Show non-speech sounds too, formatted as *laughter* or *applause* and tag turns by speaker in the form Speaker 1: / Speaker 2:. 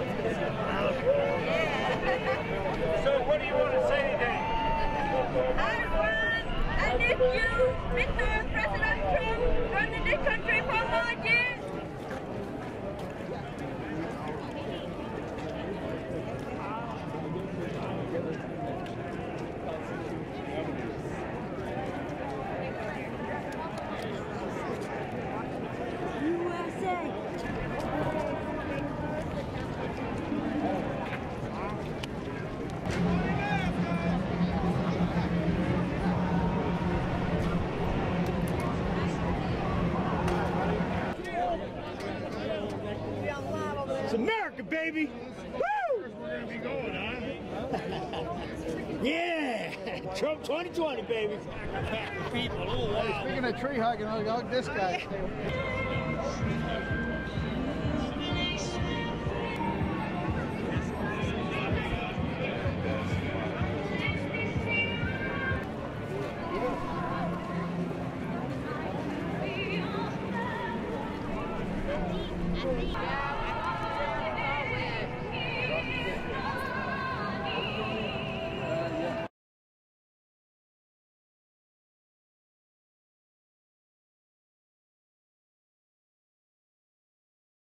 Speaker 1: *laughs* So what do you want to say today?
Speaker 2: I won. I lift you, Mr. President Trump,
Speaker 3: It's America, baby! Woo! *laughs* yeah! Trump 2020, baby!
Speaker 4: Speaking of tree hugging, look at this guy.
Speaker 2: Yeah.